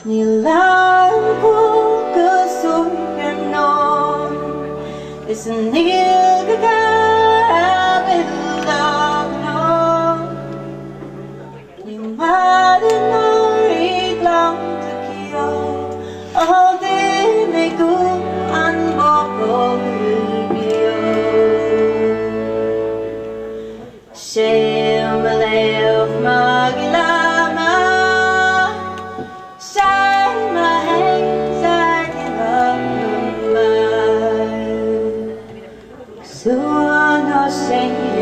Nilangku kesulitan Isenil kagagawin lang nun Limarin na riglang takiyo Oh, di may kuman mo kogiyo Siya Suono segni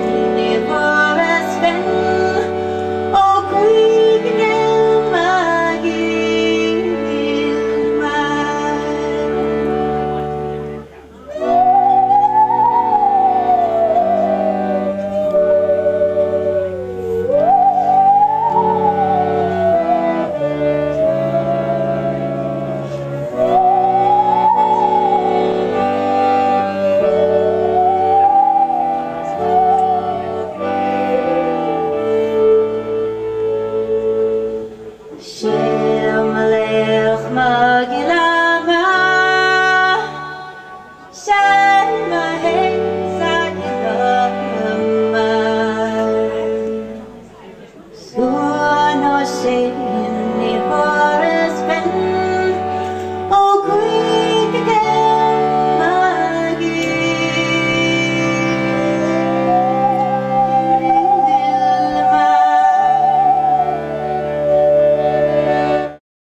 day